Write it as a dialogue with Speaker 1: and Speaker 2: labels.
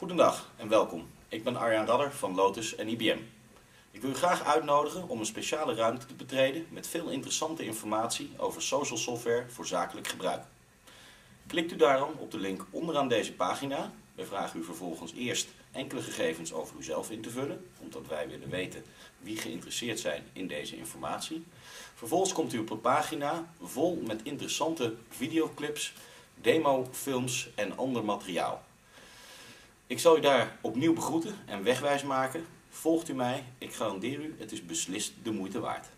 Speaker 1: Goedendag en welkom. Ik ben Arjan Radder van Lotus en IBM. Ik wil u graag uitnodigen om een speciale ruimte te betreden met veel interessante informatie over social software voor zakelijk gebruik. Klikt u daarom op de link onderaan deze pagina. We vragen u vervolgens eerst enkele gegevens over uzelf in te vullen, omdat wij willen weten wie geïnteresseerd zijn in deze informatie. Vervolgens komt u op een pagina vol met interessante videoclips, demofilms en ander materiaal. Ik zal u daar opnieuw begroeten en wegwijs maken. Volgt u mij, ik garandeer u, het is beslist de moeite waard.